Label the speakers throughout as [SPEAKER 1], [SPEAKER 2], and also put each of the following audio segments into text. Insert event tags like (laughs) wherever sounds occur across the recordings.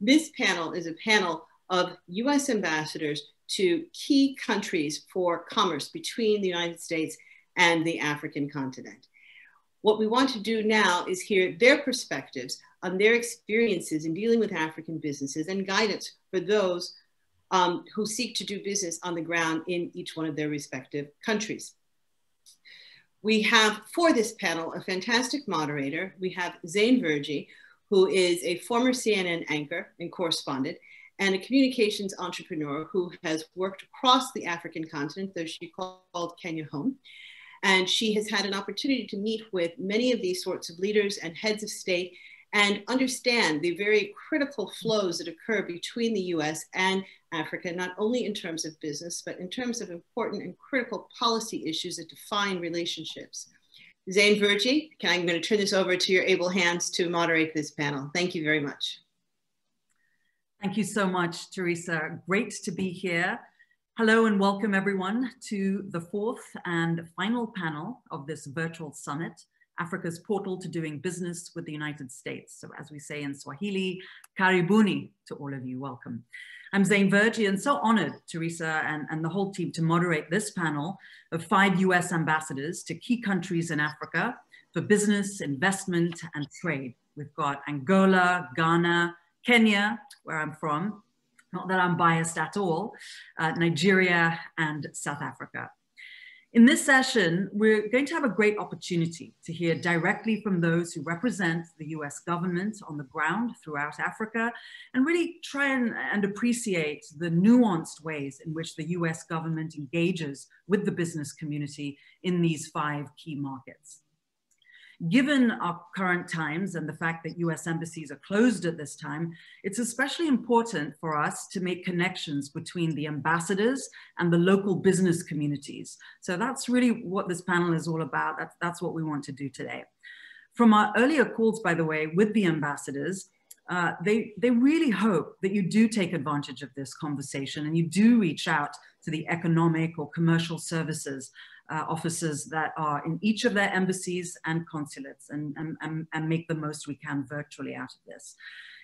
[SPEAKER 1] This panel is a panel of US ambassadors to key countries for commerce between the United States and the African continent. What we want to do now is hear their perspectives on their experiences in dealing with African businesses and guidance for those um, who seek to do business on the ground in each one of their respective countries. We have for this panel a fantastic moderator. We have Zain Verjee, who is a former CNN anchor and correspondent and a communications entrepreneur who has worked across the African continent, though she called Kenya home. And she has had an opportunity to meet with many of these sorts of leaders and heads of state and understand the very critical flows that occur between the US and Africa, not only in terms of business, but in terms of important and critical policy issues that define relationships. Zain Verjee, I'm going to turn this over to your able hands to moderate this panel. Thank you very much.
[SPEAKER 2] Thank you so much, Teresa. Great to be here. Hello and welcome everyone to the fourth and final panel of this virtual summit, Africa's portal to doing business with the United States. So as we say in Swahili, karibuni to all of you, welcome. I'm Zain Verjee and so honored, Teresa and, and the whole team to moderate this panel of five US ambassadors to key countries in Africa for business, investment, and trade. We've got Angola, Ghana, Kenya, where I'm from, not that I'm biased at all, uh, Nigeria, and South Africa. In this session, we're going to have a great opportunity to hear directly from those who represent the US government on the ground throughout Africa and really try and, and appreciate the nuanced ways in which the US government engages with the business community in these five key markets. Given our current times and the fact that US embassies are closed at this time, it's especially important for us to make connections between the ambassadors and the local business communities. So that's really what this panel is all about. That's, that's what we want to do today. From our earlier calls, by the way, with the ambassadors, uh, they, they really hope that you do take advantage of this conversation and you do reach out to the economic or commercial services uh, officers that are in each of their embassies and consulates and, and, and make the most we can virtually out of this.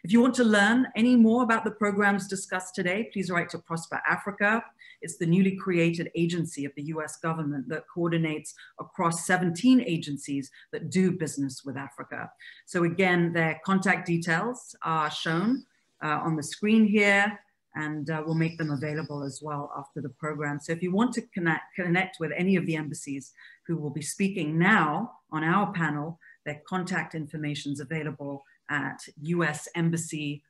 [SPEAKER 2] If you want to learn any more about the programs discussed today, please write to Prosper Africa. It's the newly created agency of the US government that coordinates across 17 agencies that do business with Africa. So again, their contact details are shown uh, on the screen here and uh, we'll make them available as well after the program. So if you want to connect, connect with any of the embassies who will be speaking now on our panel, their contact information is available at usembassy.gov.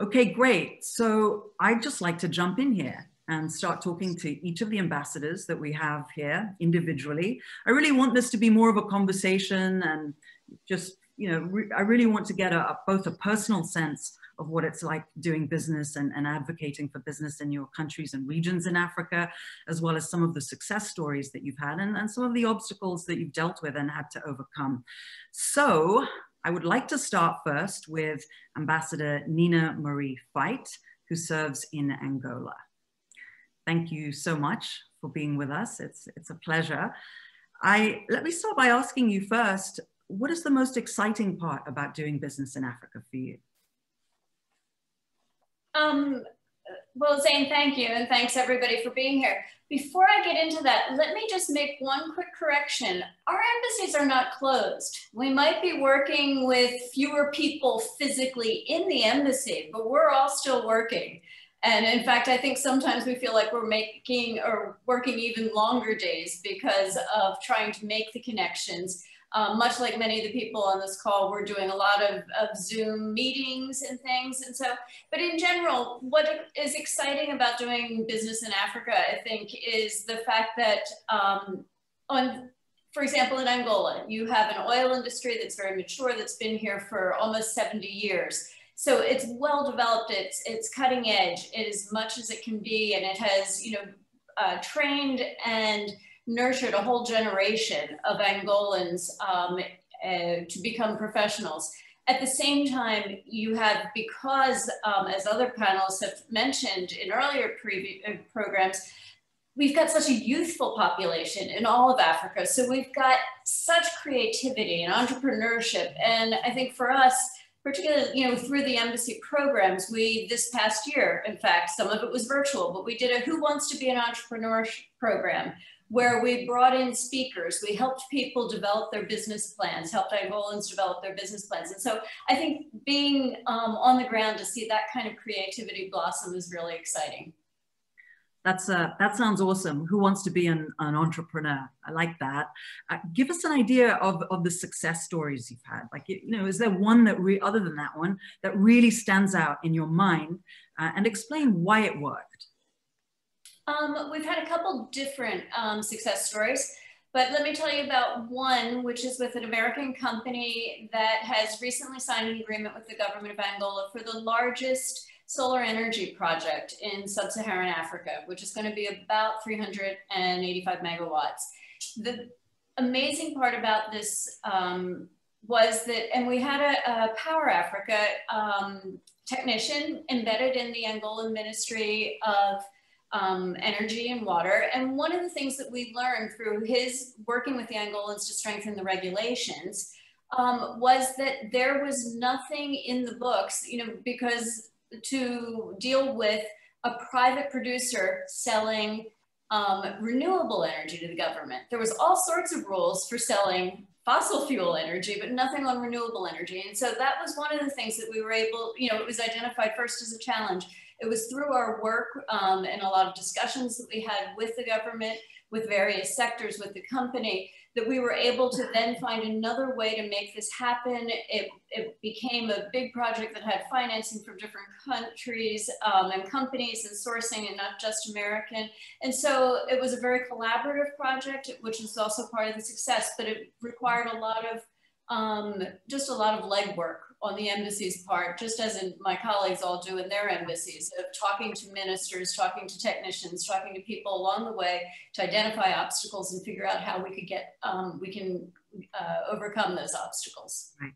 [SPEAKER 2] Okay, great. So I'd just like to jump in here and start talking to each of the ambassadors that we have here individually. I really want this to be more of a conversation and just, you know, re I really want to get a, a, both a personal sense of what it's like doing business and, and advocating for business in your countries and regions in Africa, as well as some of the success stories that you've had and, and some of the obstacles that you've dealt with and had to overcome. So I would like to start first with Ambassador Nina Maria Fite, who serves in Angola. Thank you so much for being with us. It's, it's a pleasure. I, let me start by asking you first, what is the most exciting part about doing business in Africa for you?
[SPEAKER 3] Um, well, Zain, thank you. And thanks everybody for being here. Before I get into that, let me just make one quick correction. Our embassies are not closed. We might be working with fewer people physically in the embassy, but we're all still working. And in fact, I think sometimes we feel like we're making or working even longer days because of trying to make the connections um, much like many of the people on this call, we're doing a lot of, of Zoom meetings and things. And so, but in general, what is exciting about doing business in Africa, I think, is the fact that um, on, for example, in Angola, you have an oil industry that's very mature, that's been here for almost 70 years. So it's well developed, it's, it's cutting edge, it is much as it can be, and it has, you know, uh, trained and nurtured a whole generation of Angolans um, uh, to become professionals. At the same time, you have, because um, as other panelists have mentioned in earlier uh, programs, we've got such a youthful population in all of Africa. So we've got such creativity and entrepreneurship. And I think for us, particularly, you know, through the embassy programs, we, this past year, in fact, some of it was virtual, but we did a Who Wants to Be an Entrepreneur program where we brought in speakers. We helped people develop their business plans, helped Angolans develop their business plans. And so I think being um, on the ground to see that kind of creativity blossom is really exciting.
[SPEAKER 2] That's uh, that sounds awesome. Who wants to be an, an entrepreneur? I like that. Uh, give us an idea of, of the success stories you've had. Like, you know, is there one that re- other than that one that really stands out in your mind uh, and explain why it worked?
[SPEAKER 3] Um, we've had a couple different um, success stories, but let me tell you about one, which is with an American company that has recently signed an agreement with the government of Angola for the largest solar energy project in sub-Saharan Africa, which is going to be about 385 megawatts. The amazing part about this um, was that, and we had a, a Power Africa um, technician embedded in the Angolan Ministry of um, Energy and Water. And one of the things that we learned through his working with the Angolans to strengthen the regulations um, was that there was nothing in the books, you know, because to deal with a private producer selling um, renewable energy to the government. There was all sorts of rules for selling fossil fuel energy, but nothing on renewable energy. And so that was one of the things that we were able, you know, it was identified first as a challenge. It was through our work um, and a lot of discussions that we had with the government, with various sectors, with the company, that we were able to then find another way to make this happen. It, it became a big project that had financing from different countries um, and companies and sourcing and not just American. And so it was a very collaborative project, which was also part of the success, but it required a lot of, um, just a lot of legwork on the embassy's part, just as in my colleagues all do in their embassies, of talking to ministers, talking to technicians, talking to people along the way to identify obstacles and figure out how we could get, um, we can uh, overcome those obstacles.
[SPEAKER 2] Right.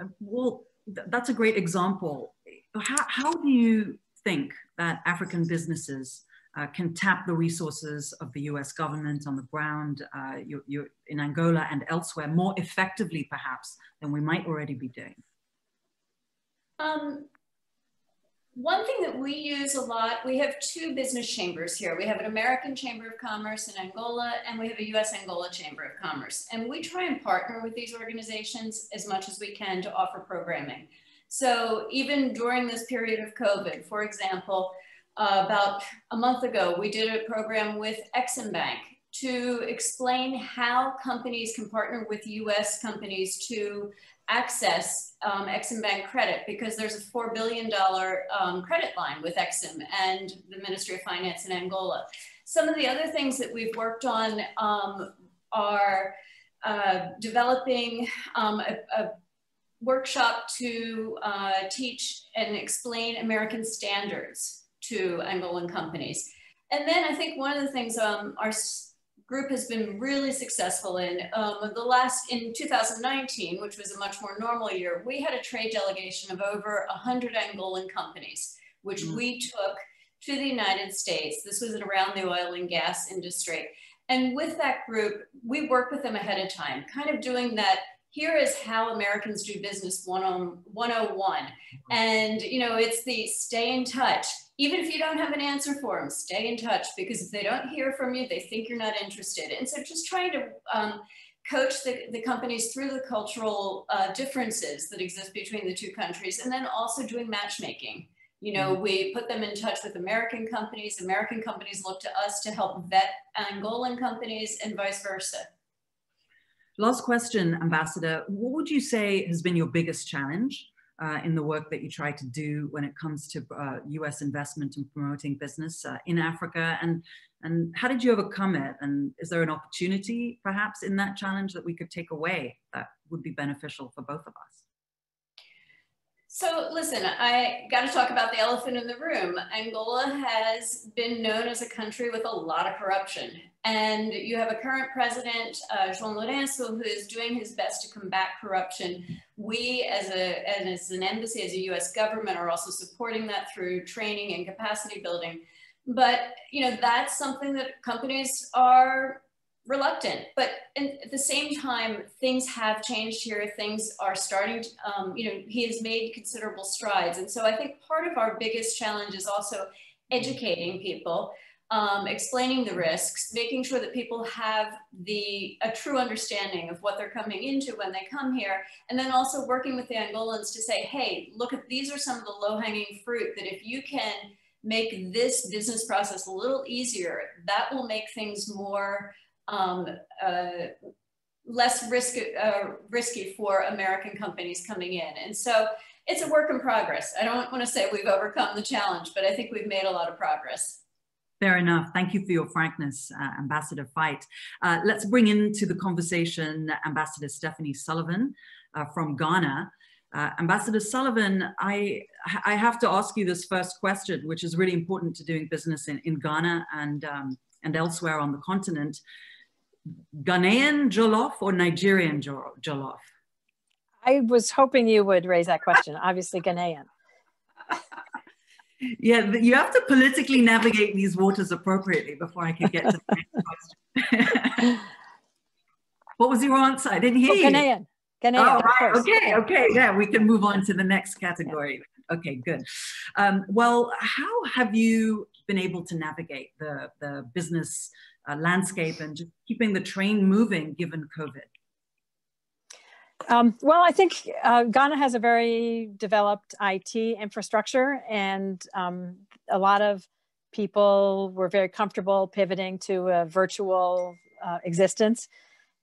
[SPEAKER 2] Uh, well, th that's a great example. How, how do you think that African businesses uh, can tap the resources of the US government on the ground uh, you're, you're in Angola and elsewhere more effectively, perhaps, than we might already be doing?
[SPEAKER 3] Um, one thing that we use a lot, we have two business chambers here. We have an American Chamber of Commerce in Angola, and we have a US Angola Chamber of Commerce. And we try and partner with these organizations as much as we can to offer programming. So even during this period of COVID, for example, uh, about a month ago, we did a program with Exim Bank to explain how companies can partner with US companies to access um, Exim Bank credit because there's a $4 billion um, credit line with Exim and the Ministry of Finance in Angola. Some of the other things that we've worked on um, are uh, developing um, a, a, workshop to uh, teach and explain American standards to Angolan companies. And then I think one of the things um, our group has been really successful in. Um, the last, in 2019, which was a much more normal year, we had a trade delegation of over 100 Angolan companies, which mm. we took to the United States. This was around the oil and gas industry. And with that group, we worked with them ahead of time, kind of doing that here is how Americans do business 101. And, you know, it's the stay in touch. Even if you don't have an answer for them, stay in touch because if they don't hear from you, they think you're not interested. And so just trying to um, coach the, the companies through the cultural uh, differences that exist between the two countries and then also doing matchmaking. You know, mm-hmm. we put them in touch with American companies. American companies look to us to help vet Angolan companies and vice versa.
[SPEAKER 2] Last question, Ambassador. What would you say has been your biggest challenge uh, in the work that you try to do when it comes to uh, US investment and promoting business uh, in Africa? And, and how did you overcome it? And is there an opportunity perhaps in that challenge that we could take away that would be beneficial for both of us?
[SPEAKER 3] So listen, I got to talk about the elephant in the room. Angola has been known as a country with a lot of corruption. And you have a current president, uh, João Lourenço, who is doing his best to combat corruption. We, as, a, and as an embassy, as a US government, are also supporting that through training and capacity building. But, you know, that's something that companies are reluctant, but at the same time, things have changed here. Things are starting to, um, you know, he has made considerable strides. And so I think part of our biggest challenge is also educating people, um, explaining the risks, making sure that people have the a true understanding of what they're coming into when they come here, and then also working with the Angolans to say, hey, look at these are some of the low-hanging fruit that if you can make this business process a little easier, that will make things more um, uh, less risk, uh, risky for American companies coming in. And so it's a work in progress. I don't want to say we've overcome the challenge, but I think we've made a lot of progress.
[SPEAKER 2] Fair enough. Thank you for your frankness, uh, Ambassador Fite. Uh, let's bring into the conversation Ambassador Stephanie Sullivan uh, from Ghana. Uh, Ambassador Sullivan, I, I have to ask you this first question, which is really important to doing business in, in Ghana and, um, and elsewhere on the continent. Ghanaian jollof or Nigerian jollof?
[SPEAKER 4] I was hoping you would raise that question. (laughs) Obviously, Ghanaian.
[SPEAKER 2] yeah, you have to politically navigate these waters appropriately before I can get to the next (laughs) question. (laughs) what was your answer? I didn't hear oh,
[SPEAKER 4] you. Ghanaian.
[SPEAKER 2] Ghanaian. Oh, right. Okay, okay. Yeah, we can move on to the next category. Yeah. Okay, good. Um, well, how have you been able to navigate the, the business uh, landscape and just keeping the train moving given COVID?
[SPEAKER 4] Um, well, I think uh, Ghana has a very developed IT infrastructure, and um, a lot of people were very comfortable pivoting to a virtual uh, existence.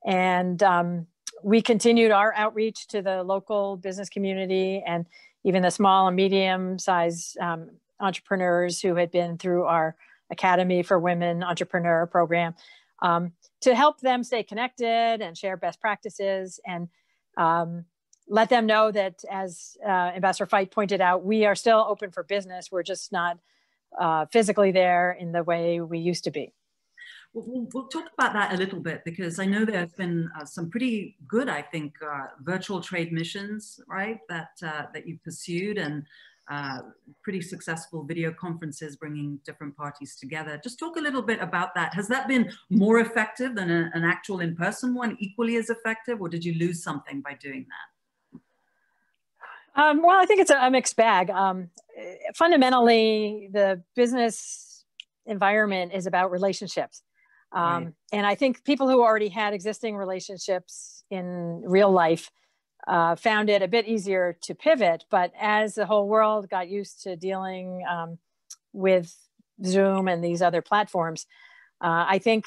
[SPEAKER 4] And um, we continued our outreach to the local business community and even the small and medium sized um, entrepreneurs who had been through our Academy for Women Entrepreneur program um, to help them stay connected and share best practices and um, let them know that, as uh, Ambassador Fite pointed out, we are still open for business. We're just not uh, physically there in the way we used to be.
[SPEAKER 2] We'll, we'll, talk about that a little bit because I know there's been uh, some pretty good, I think, uh, virtual trade missions, right, that uh, that you pursued, and uh, pretty successful video conferences bringing different parties together. Just talk a little bit about that. Has that been more effective than a, an actual in-person one, equally as effective, or did you lose something by doing that?
[SPEAKER 4] Um, well, I think it's a, a mixed bag. Um, fundamentally, the business environment is about relationships. Um, right. And I think people who already had existing relationships in real life uh, found it a bit easier to pivot. But as the whole world got used to dealing um, with Zoom and these other platforms, uh, I think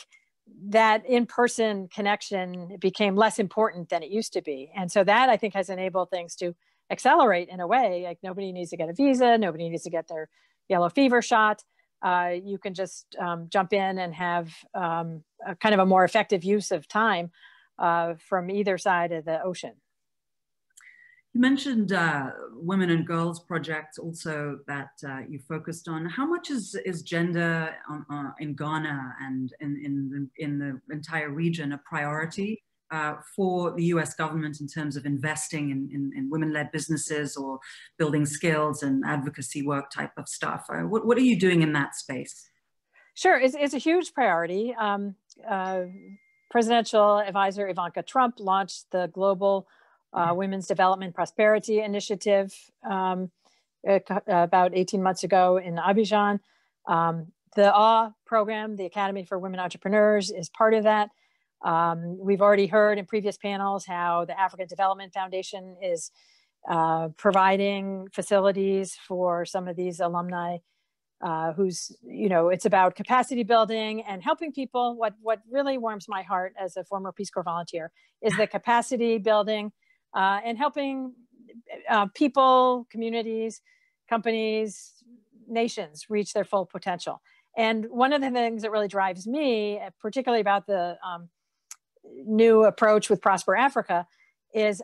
[SPEAKER 4] that in-person connection became less important than it used to be. And so that I think has enabled things to accelerate in a way. Like nobody needs to get a visa, nobody needs to get their yellow fever shot. Uh, you can just um, jump in and have um, kind of a more effective use of time uh, from either side of the ocean.
[SPEAKER 2] You mentioned uh, women and girls projects also that uh, you focused on. How much is, is gender on, uh, in Ghana and in, in, in the entire region a priority uh, for the US government in terms of investing in, in, in women-led businesses or building skills and advocacy work type of stuff? Uh, what, what are you doing in that space?
[SPEAKER 4] Sure, it's, it's a huge priority. Um, uh, Presidential advisor Ivanka Trump launched the Global uh, Women's Development Prosperity Initiative um, about 18 months ago in Abidjan. Um, the AW program, the Academy for Women Entrepreneurs, is part of that. Um, we've already heard in previous panels how the African Development Foundation is uh, providing facilities for some of these alumni uh, who's, you know, it's about capacity building and helping people. What, what really warms my heart as a former Peace Corps volunteer is the capacity building uh, and helping uh, people, communities, companies, nations reach their full potential. And one of the things that really drives me, particularly about the um, new approach with Prosper Africa, is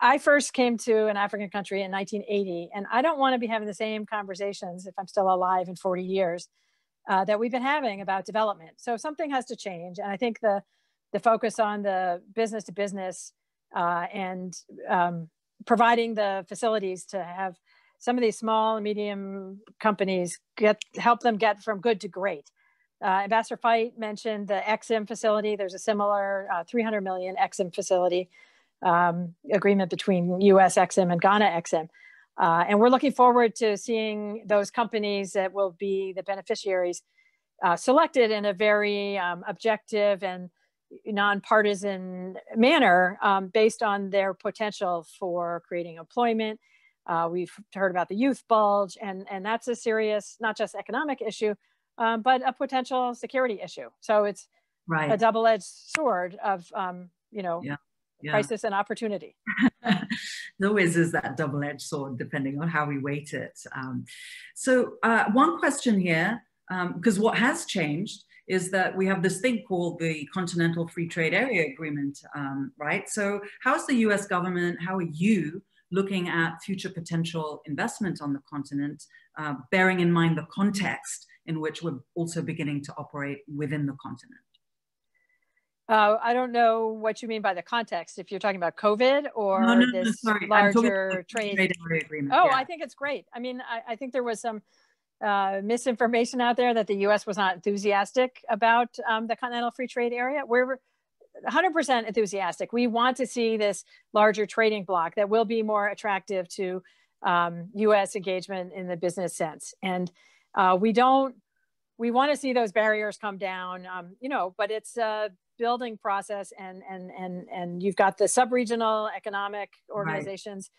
[SPEAKER 4] I first came to an African country in 1980, and I don't want to be having the same conversations if I'm still alive in 40 years uh, that we've been having about development. So something has to change, and I think the the focus on the business to business uh, and um, providing the facilities to have some of these small and medium companies get help them get from good to great uh, Ambassador Fite mentioned the EXIM facility. There's a similar uh, 300 million EXIM facility um, agreement between US EXIM and Ghana EXIM. Uh, and we're looking forward to seeing those companies that will be the beneficiaries uh, selected in a very um, objective and nonpartisan manner um, based on their potential for creating employment. Uh, we've heard about the youth bulge, and, and that's a serious, not just economic issue, um, but a potential security issue. So it's right. a double-edged sword of, um, you know, yeah. Yeah. crisis and opportunity. (laughs)
[SPEAKER 2] there always is that double-edged sword, depending on how we weight it. Um, so uh, one question here, because um, what has changed is that we have this thing called the Continental Free Trade Area Agreement, um, right? So how's the US government, how are you looking at future potential investment on the continent, uh, bearing in mind the context in which we're also beginning to operate within the continent?
[SPEAKER 4] Uh, I don't know what you mean by the context. If you're talking about COVID or no, no, this no, larger trade. trade agreement. Oh, yeah. I think it's great. I mean, I, I think there was some uh, misinformation out there that the U.S. was not enthusiastic about um, the Continental Free Trade Area. We're 100% enthusiastic. We want to see this larger trading bloc that will be more attractive to um, U.S. engagement in the business sense. And uh, we don't, we want to see those barriers come down, um, you know, but it's a building process and, and, and, and you've got the sub-regional economic organizations.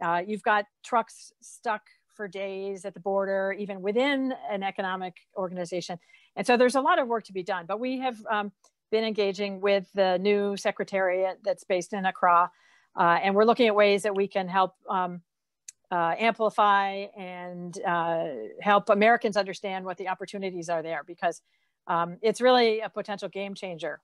[SPEAKER 4] Right. Uh, you've got trucks stuck for days at the border, even within an economic organization. And so there's a lot of work to be done, but we have um, been engaging with the new secretariat that's based in Accra. Uh, and we're looking at ways that we can help um, uh, amplify and uh, help Americans understand what the opportunities are there because um, it's really a potential game changer.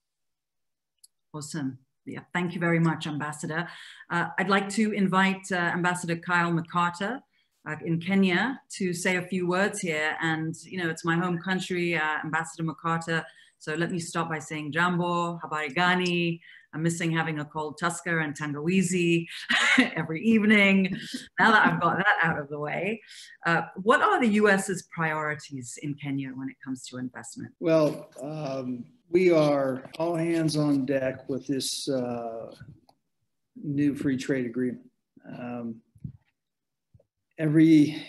[SPEAKER 2] Awesome. Yeah, thank you very much, Ambassador. Uh, I'd like to invite uh, Ambassador Kyle McCarter uh, in Kenya to say a few words here. And, you know, it's my home country, uh, Ambassador McCarter. So let me start by saying Jambo, Habari Gani. I'm missing having a cold Tusker and Tangawizi (laughs) every evening. Now that I've got that out of the way, uh, what are the US's priorities in Kenya when it comes to investment?
[SPEAKER 5] Well, um, we are all hands on deck with this uh, new free trade agreement. Um, every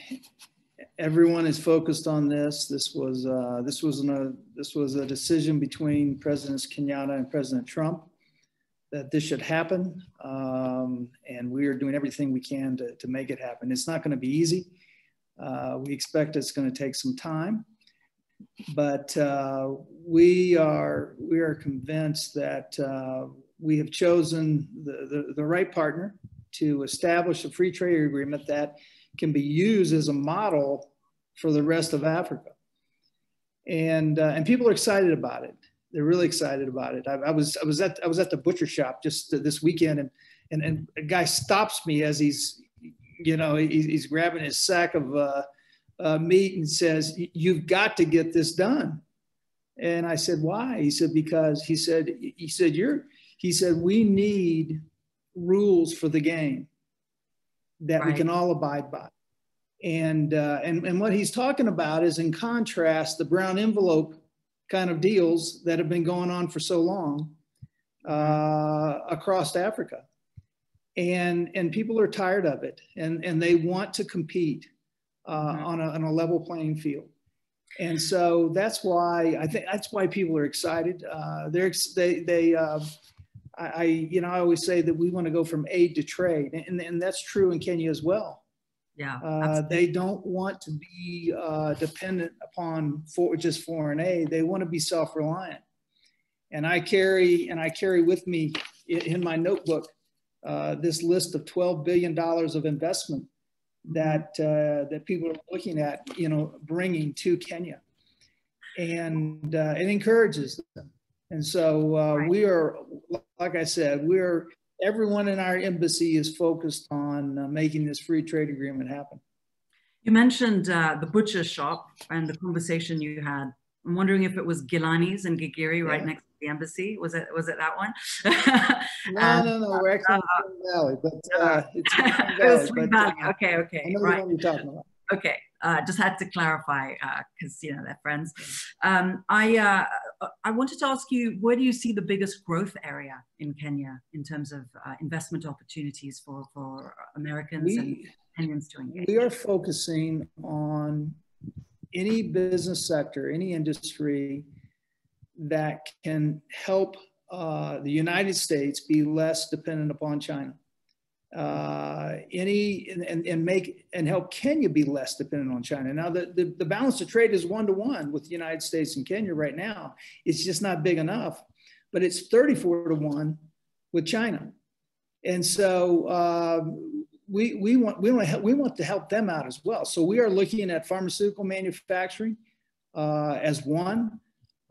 [SPEAKER 5] everyone is focused on this. This was uh, this was a this was a decision between Presidents Kenyatta and President Trump that this should happen, um, and we are doing everything we can to, to make it happen. It's not going to be easy. Uh, we expect it's going to take some time, but uh, we are we are convinced that uh, we have chosen the, the, the right partner to establish a free trade agreement that can be used as a model for the rest of Africa. And, uh, and people are excited about it. They're really excited about it. I, I, was, I, was, at, I was at the butcher shop just this weekend and, and, and a guy stops me as he's, you know, he's, he's grabbing his sack of uh, uh, meat and says, you've got to get this done. And I said, why? He said, because he said, he said, you're, he said, we need rules for the game that right. we can all abide by. And, uh, and, and what he's talking about is in contrast, the brown envelope kind of deals that have been going on for so long uh, across Africa. And, and people are tired of it and, and they want to compete uh, mm-hmm. on, a, on a level playing field. And so that's why I think that's why people are excited. Uh, they're, they, they, uh, I, I, you know, I always say that we want to go from aid to trade, and, and that's true in Kenya as well.
[SPEAKER 2] Yeah,
[SPEAKER 5] uh, they don't want to be uh, dependent upon for, just foreign aid. They want to be self-reliant. And I carry and I carry with me in, my notebook uh, this list of 12 billion dollars of investment that uh, that people are looking at, you know, bringing to Kenya, and uh, it encourages them. And so uh, right. we are, like I said, we're everyone in our embassy is focused on uh, making this free trade agreement happen.
[SPEAKER 2] You mentioned uh, the butcher shop and the conversation you had. I'm wondering if it was Gilani's in Gigiri, right next to the embassy. Was it was it that one? (laughs)
[SPEAKER 5] no, no, no. We're actually in Valley, but uh, it's Valley, (laughs)
[SPEAKER 2] it was but, Valley. Uh, okay, okay.
[SPEAKER 5] I know right. the you're talking about.
[SPEAKER 2] Okay, uh, just had to clarify because uh, you know they're friends. Um, I uh, I wanted to ask you, where do you see the biggest growth area in Kenya in terms of uh, investment opportunities for for Americans we, and Kenyans to engage?
[SPEAKER 5] We are focusing on any business sector, any industry that can help uh, the United States be less dependent upon China uh, any and, and make and help Kenya be less dependent on China. Now the, the, the balance of trade is one to one with the United States and Kenya right now. It's just not big enough, but it's 34 to one with China. And so uh, we, we want we want to help, we want to help them out as well. So we are looking at pharmaceutical manufacturing uh, as one.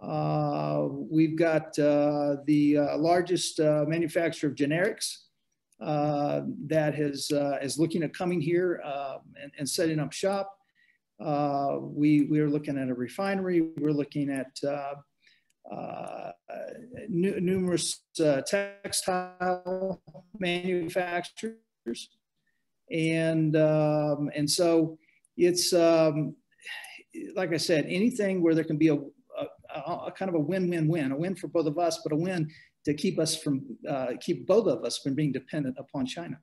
[SPEAKER 5] Uh, we've got uh, the uh, largest uh, manufacturer of generics that has, uh, is looking at coming here uh, and, and, setting up shop. Uh, we, we are looking at a refinery. We're looking at numerous textile manufacturers. And, um, and so it's, um, like I said, anything where there can be a, a, a, kind of a win-win-win, a win for both of us, but a win to keep us from, uh, keep both of us from being dependent upon China.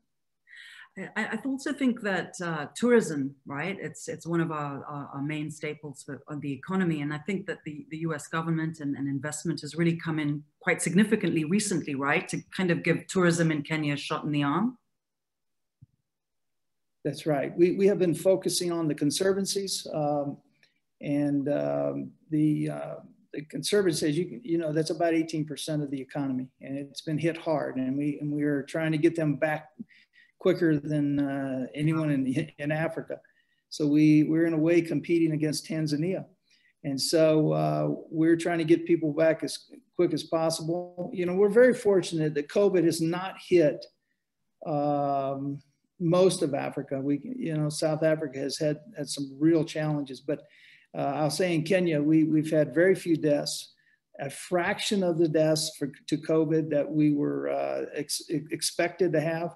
[SPEAKER 2] I, I also think that uh, tourism, right? It's it's one of our, our, our main staples for the economy, and I think that the, the U.S. government and, and, investment has really come in quite significantly recently, right, to kind of give tourism in Kenya a shot in the arm.
[SPEAKER 5] That's right. We we have been focusing on the conservancies um, and um, the uh, the conservancies you you know that's about 18% of the economy and it's been hit hard and we and we are trying to get them back quicker than uh, anyone in in Africa. So we we're in a way competing against Tanzania. And so uh, we're trying to get people back as quick as possible. You know we're very fortunate that COVID has not hit um, most of Africa. We you know South Africa has had had some real challenges but uh, I'll say in Kenya, we, we've had very few deaths, a fraction of the deaths for, to COVID that we were uh, ex expected to have.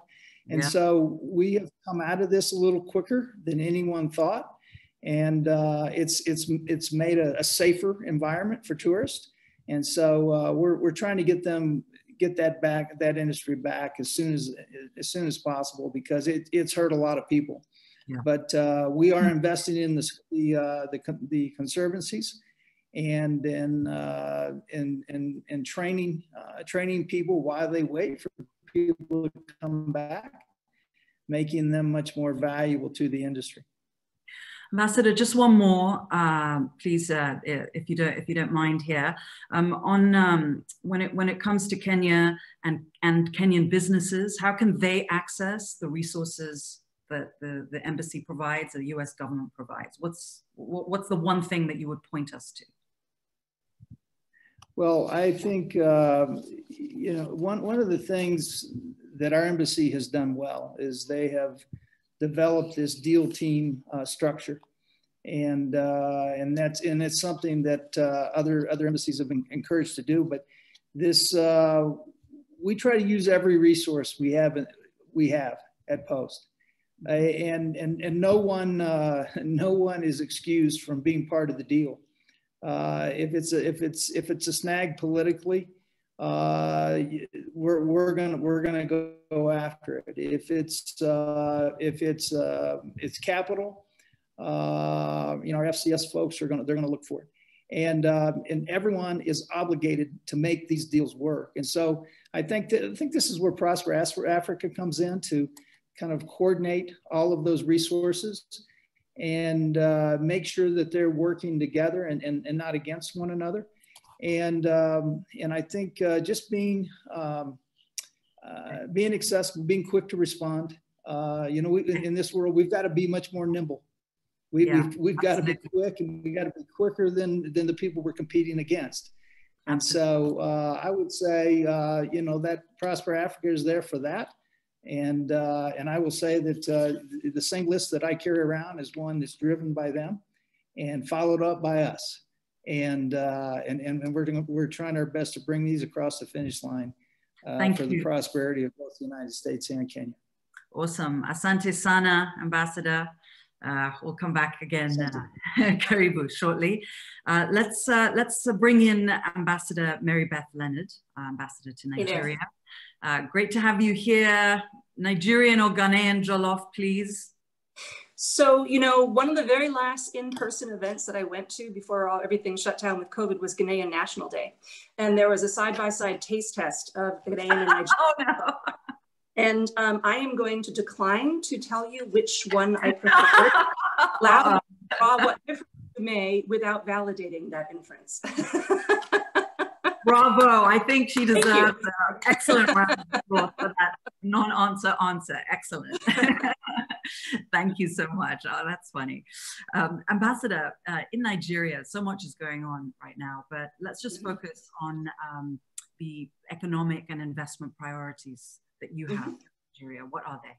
[SPEAKER 5] And yeah. so we have come out of this a little quicker than anyone thought. And uh, it's, it's, it's made a, a, safer environment for tourists. And so uh, we're, we're trying to get them, get that back, that industry back as soon as, as soon as possible because it, it's hurt a lot of people. Yeah. But uh, we are investing in the the, uh, the, the conservancies and in uh, in, in, in training uh, training people while they wait for people to come back, making them much more valuable to the industry.
[SPEAKER 2] Ambassador, just one more, uh, please, uh, if you don't, if you don't mind here, um, on um, when it when it comes to Kenya and and Kenyan businesses, how can they access the resources that the, the embassy provides the US government provides? What's, what's the one thing that you would point us to?
[SPEAKER 5] Well, I think, uh, you know, one, one of the things that our embassy has done well is they have developed this deal team uh, structure. And, uh, and that's, and it's something that uh, other, other embassies have been encouraged to do, but this, uh, we try to use every resource we have, we have at Post. Uh, and, and, and no one, uh, (laughs) no one is excused from being part of the deal. Uh, if it's a, if it's, if it's a snag politically, uh, we're, we're gonna, we're gonna go, after it. If it's, uh, if it's, uh, it's capital, you know, our FCS folks are gonna, they're gonna look for it. And, and everyone is obligated to make these deals work. And so I think, that, I think this is where Prosper Africa comes in to, kind of coordinate all of those resources and uh, make sure that they're working together and, and, and not against one another. And, um, and I think uh, just being, um, uh, being accessible, being quick to respond. Uh, you know, we, in this world, we've got to be much more nimble. We, yeah, we've, we've got to be quick and we got to be quicker than, than the people we're competing against. And so uh, I would say, uh, you know, that Prosper Africa is there for that. And, uh, and I will say that uh, the same list that I carry around is one that's driven by them and followed up by us. And, uh, and, and we're, doing, we're trying our best to bring these across the finish line uh, for you. the prosperity of both the United States and Kenya.
[SPEAKER 2] Awesome. Asante Sana, Ambassador. Uh, we'll come back again, uh, (laughs) Karibu, shortly. Uh, let's uh, let's uh, bring in Ambassador Mary Beth Leonard, uh, Ambassador to Nigeria. Great to have you here. Nigerian or Ghanaian jollof, please.
[SPEAKER 6] So, you know, one of the very last in-person events that I went to before all, everything shut down with COVID was Ghanaian National Day. And there was a side-by-side taste test of Ghanaian and (laughs) Nigerian. oh, no. And um, I am going to decline to tell you which one I prefer. (laughs) Allow draw what difference you may without validating that inference. (laughs)
[SPEAKER 2] Bravo. I think she deserves an excellent round of applause for that non-answer answer. Excellent. (laughs) Thank you so much. Oh, that's funny. Um, Ambassador, uh, in Nigeria, so much is going on right now, but let's just mm-hmm. focus on um, the economic and investment priorities that you have mm-hmm. in Nigeria? What are they?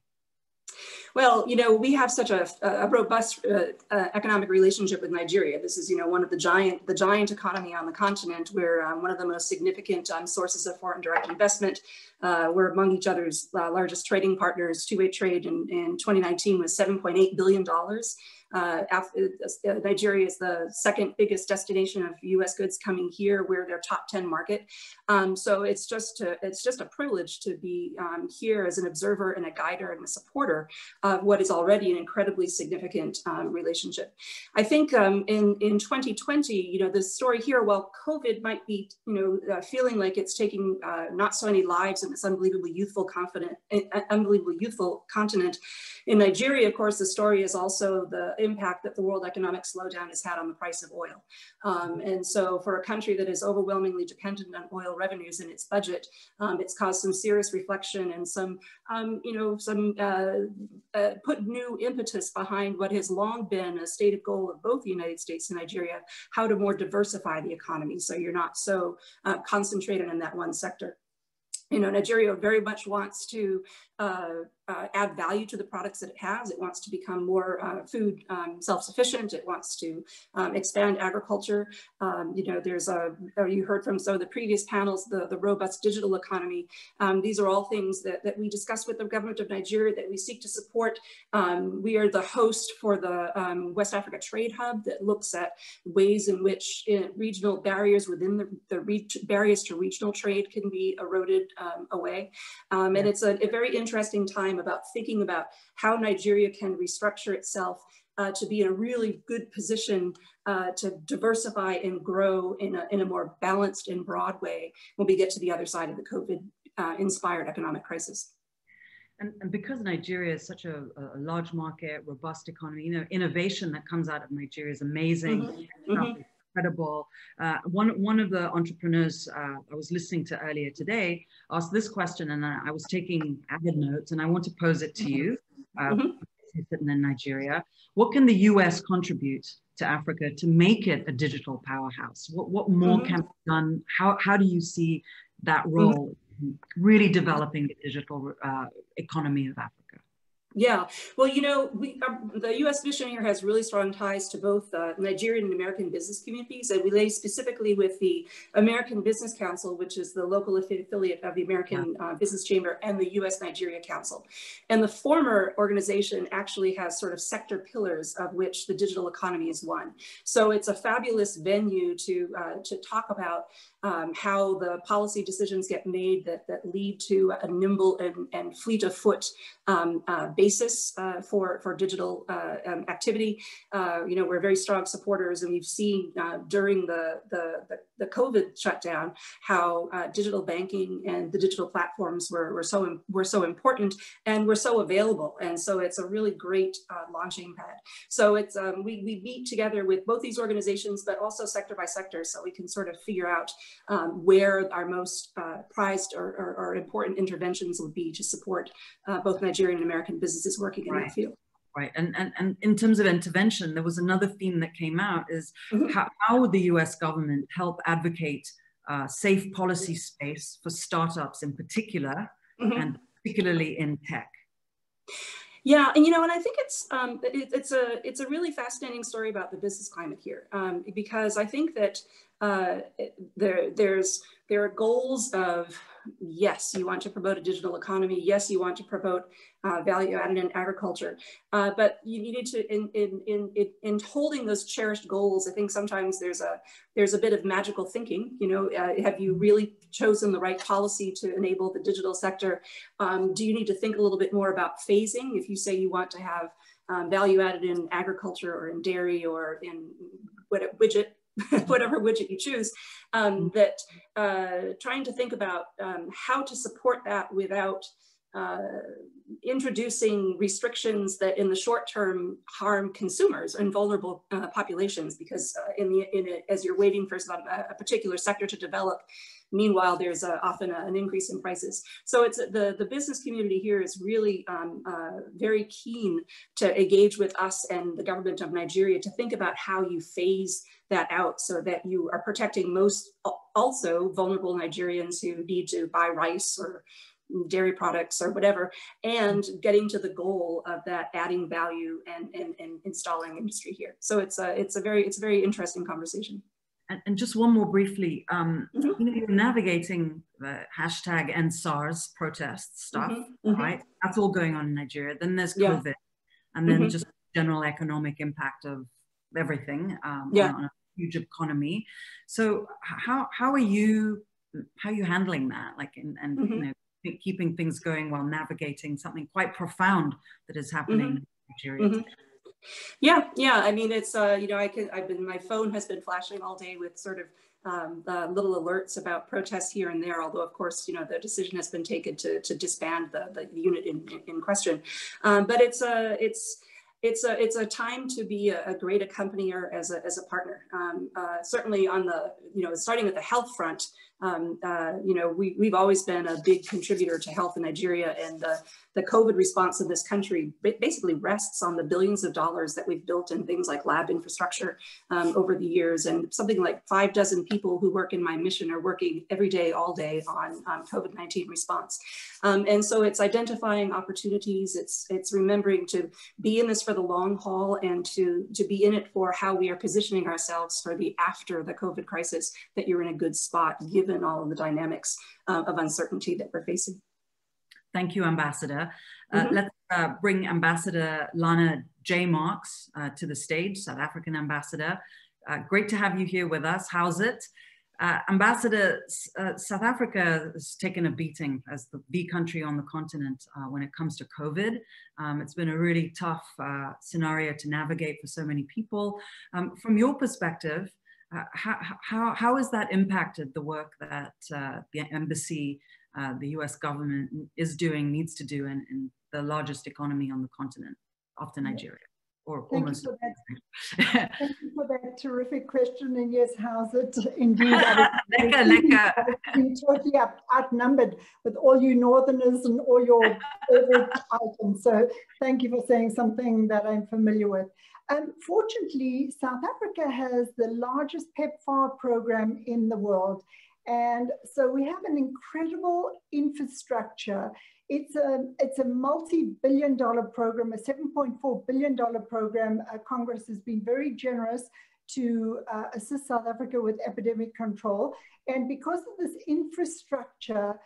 [SPEAKER 6] Well, you know, we have such a, a robust uh, uh, economic relationship with Nigeria. This is, you know, one of the giant, the giant economy on the continent. We're um, one of the most significant um, sources of foreign direct investment. Uh, we're among each other's uh, largest trading partners. Two-way trade in, in 2019 was 7.8 billion dollars. Uh, uh, uh, Nigeria is the second biggest destination of U.S. goods coming here. We're their top 10 market. Um, so it's just a, it's just a privilege to be um, here as an observer and a guider and a supporter of what is already an incredibly significant um, relationship. I think um, in in 2020, you know, the story here, while COVID might be, you know, uh, feeling like it's taking uh, not so many lives in this unbelievably youthful, confident, unbelievably youthful continent. In Nigeria, of course, the story is also the impact that the world economic slowdown has had on the price of oil. Um, and so for a country that is overwhelmingly dependent on oil revenues in its budget, um, it's caused some serious reflection and some, um, you know, some uh, uh, put new impetus behind what has long been a stated goal of both the United States and Nigeria, how to more diversify the economy so you're not so uh, concentrated in that one sector you know, Nigeria very much wants to uh, uh, add value to the products that it has. It wants to become more uh, food um, self-sufficient. It wants to um, expand agriculture. Um, you know, there's a, you heard from some of the previous panels, the, the robust digital economy. Um, these are all things that, that we discuss with the government of Nigeria that we seek to support. Um, we are the host for the um, West Africa Trade Hub that looks at ways in which uh, regional barriers within the, the barriers to regional trade can be eroded away. and it's a, a very interesting time about thinking about how Nigeria can restructure itself uh, to be in a really good position uh, to diversify and grow in a, in a more balanced and broad way when we get to the other side of the COVID uh, inspired economic crisis.
[SPEAKER 2] And, and, because Nigeria is such a, a, large market, robust economy, you know, innovation that comes out of Nigeria is amazing. Mm-hmm. Mm-hmm incredible. Uh, one, one of the entrepreneurs uh, I was listening to earlier today asked this question, and I, I, was taking avid notes, and I want to pose it to you. Uh, mm-hmm. Sitting in Nigeria, what can the U.S. contribute to Africa to make it a digital powerhouse? What, what more mm-hmm. can be done? How, how do you see that role mm-hmm. really developing the digital uh, economy of Africa?
[SPEAKER 6] Yeah, well, you know, we, um, the U.S. mission here has really strong ties to both uh, Nigerian and American business communities, and we lay specifically with the American Business Council, which is the local affiliate of the American uh, Business Chamber, and the U.S. Nigeria Council. And the former organization actually has sort of sector pillars of which the digital economy is one. So it's a fabulous venue to uh, to talk about um, how the policy decisions get made that, that lead to a nimble and, and fleet of foot um, uh, basis uh, for, for digital uh, um, activity. Uh, you know, we're very strong supporters and we've seen uh, during the, the, the, the, COVID shutdown how uh, digital banking and the digital platforms were, were, so, were so important and were so available. And so it's a really great launching pad. So it's, um, we, we meet together with both these organizations, but also sector by sector so we can sort of figure out um, where our most uh, prized or, or, or, important interventions would be to support uh, both Nigerian and American businesses working in right. that field.
[SPEAKER 2] Right, and, and, and in terms of intervention, there was another theme that came out is mm -hmm. how, how would the US government help advocate uh, safe policy space for startups in particular, mm -hmm. and particularly in tech?
[SPEAKER 6] Yeah, and you know, and I think it's um, it, it's a it's a really fascinating story about the business climate here um, because I think that uh, there, there's, there are goals of yes, you want to promote a digital economy. Yes, you want to promote uh, value added in agriculture. Uh, but you need to, in, in, in, in, holding those cherished goals, I think sometimes there's a, there's a bit of magical thinking. You know, uh, have you really chosen the right policy to enable the digital sector? Um, do you need to think a little bit more about phasing? If you say you want to have um, value added in agriculture or in dairy or in widget (laughs) whatever widget you choose, um, mm-hmm. that uh, trying to think about um, how to support that without uh, introducing restrictions that in the short term harm consumers and vulnerable uh, populations because uh, in the in a, as you're waiting for some, a particular sector to develop meanwhile there's a, often a, an increase in prices so it's the the business community here is really um, uh, very keen to engage with us and the government of Nigeria to think about how you phase that out so that you are protecting most also vulnerable Nigerians who need to buy rice or dairy products or whatever, and getting to the goal of that adding value and, and, and installing industry here. So it's a, it's a very, it's a very interesting conversation.
[SPEAKER 2] And, and just one more briefly, um, mm -hmm. you know, you're navigating the hashtag End SARS protest stuff, mm -hmm. right? That's all going on in Nigeria. Then there's COVID, yeah. and then mm -hmm. just general economic impact of everything um, yeah. on, a huge economy. So how how are you how are you handling that? Like and, and mm-hmm. you know keeping things going while navigating something quite profound that is happening mm-hmm. in Nigeria.
[SPEAKER 6] Yeah, yeah. I mean, it's uh, you know, I can. I've been. My phone has been flashing all day with sort of um, little alerts about protests here and there. Although, of course, you know, the decision has been taken to to disband the the unit in in question. Um, but it's a uh, it's it's a it's a time to be a, a great accompanier as a as a partner. Um, uh, certainly on the you know starting with the health front, um, uh, you know we we've always been a big contributor to health in Nigeria, and the the COVID response of this country basically rests on the billions of dollars that we've built in things like lab infrastructure um, over the years. And something like five dozen people who work in my mission are working every day, all day on um, COVID-19 response. Um, and so it's identifying opportunities. It's, it's remembering to be in this for the long haul and to, to be in it for how we are positioning ourselves for the after the COVID crisis, that you're in a good spot given all of the dynamics uh, of uncertainty that we're facing.
[SPEAKER 2] Thank you, Ambassador. Uh, mm-hmm. Let's uh, bring Ambassador Lana J. Marks uh, to the stage, South African Ambassador. Uh, great to have you here with us. How's it? Uh, Ambassador, uh, South Africa has taken a beating as the, the country on the continent when it comes to COVID. Um, it's been a really tough scenario to navigate for so many people. Um, from your perspective, how, how, how has that impacted the work that the embassy uh, the US government is doing, needs to do in, in, the largest economy on the continent after Nigeria. Or
[SPEAKER 7] Thank
[SPEAKER 2] almost.
[SPEAKER 7] You Thank you for that terrific question. And yes, how's it? (laughs) Indeed, I been (laughs) totally up, outnumbered with all you Northerners and all your (laughs) favorite items. So thank you for saying something that I'm familiar with. Um, fortunately, South Africa has the largest PEPFAR program in the world. And so we have an incredible infrastructure. It's a, it's a multi-billion dollar program, a $7.4 billion program. Uh, Congress has been very generous to uh, assist South Africa with epidemic control. And because of this infrastructure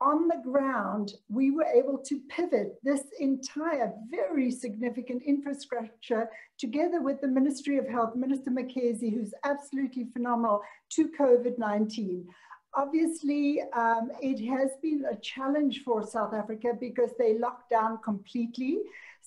[SPEAKER 7] on the ground, we were able to pivot this entire very significant infrastructure together with the Ministry of Health, Minister Mkhize, who's absolutely phenomenal, to COVID-19. Obviously, um, it has been a challenge for South Africa because they locked down completely.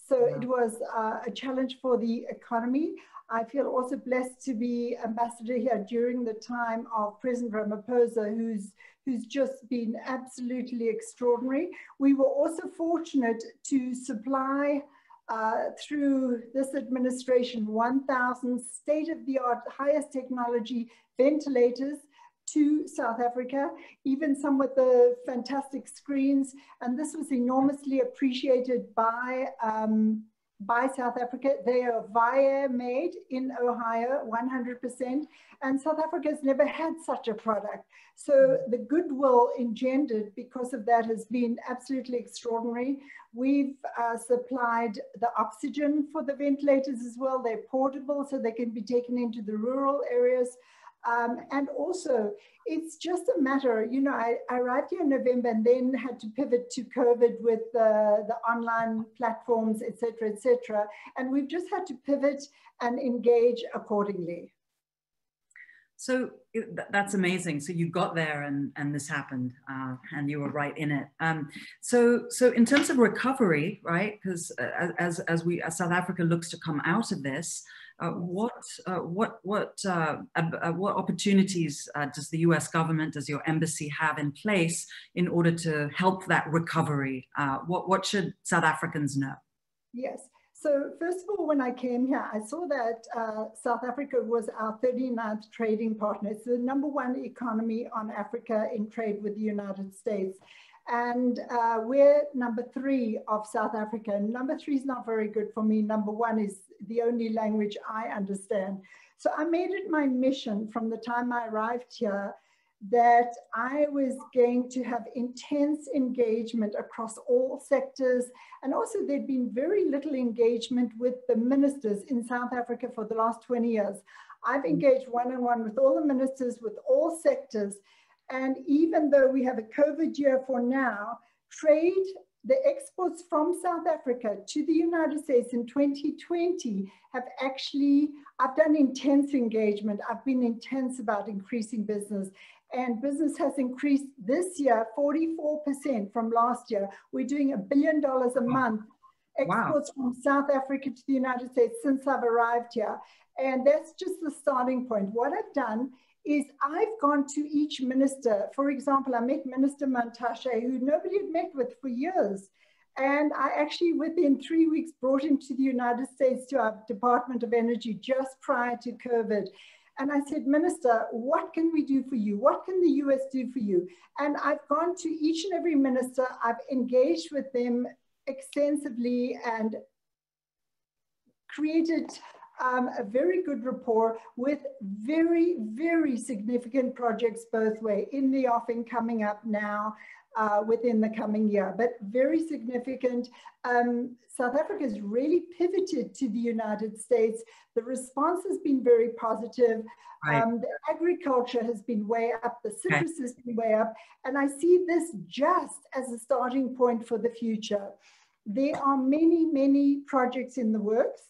[SPEAKER 7] So yeah. it was uh, a challenge for the economy. I feel also blessed to be ambassador here during the time of President Ramaphosa, who's who's just been absolutely extraordinary. We were also fortunate to supply uh, through this administration 1,000 state-of-the-art, highest technology ventilators to South Africa, even some with the fantastic screens. And this was enormously appreciated by, um, by South Africa. They are Via made in Ohio, 100%. And South Africa has never had such a product. So the goodwill engendered because of that has been absolutely extraordinary. We've uh, supplied the oxygen for the ventilators as well. They're portable, so they can be taken into the rural areas Um, and also, it's just a matter, you know, I, I, arrived here in November and then had to pivot to COVID with the, the online platforms, et cetera, et cetera. And we've just had to pivot and engage accordingly.
[SPEAKER 2] So that's amazing. So you got there and, and this happened uh, and you were right in it. Um, so, so in terms of recovery, right, because uh, as, as, we, as South Africa looks to come out of this, uh, what, uh, what, what, uh, uh, what opportunities does the US government, does your embassy have in place in order to help that recovery? what, what should South Africans know?
[SPEAKER 7] Yes. So first of all, when I came here, I saw that uh, South Africa was our 39th trading partner. It's the number one economy on Africa in trade with the United States. And uh, we're number three of South Africa. number three is not very good for me. Number one is the only language I understand. So I made it my mission from the time I arrived here that I was going to have intense engagement across all sectors. And also there'd been very little engagement with the ministers in South Africa for the last 20 years. I've engaged one-on-one with all the ministers, with all sectors. And even though we have a COVID year for now, trade, the exports from South Africa to the United States in 2020 have actually, I've done intense engagement. I've been intense about increasing business and business has increased this year 44% from last year. We're doing a billion dollars a month exports wow. from South Africa to the United States since I've arrived here. And that's just the starting point. What I've done is I've gone to each minister. For example, I met Minister Mantashe, who nobody had met with for years. And I actually, within three weeks, brought him to the United States to our Department of Energy just prior to COVID. And I said, Minister, what can we do for you? What can the US do for you? And I've gone to each and every minister, I've engaged with them extensively and created um, a very good rapport with very, very significant projects both way in the offing coming up now uh, within the coming year, but very significant. Um, South Africa has really pivoted to the United States. The response has been very positive. Right. Um, the agriculture has been way up, the citrus okay. has been way up, and I see this just as a starting point for the future. There are many, many projects in the works,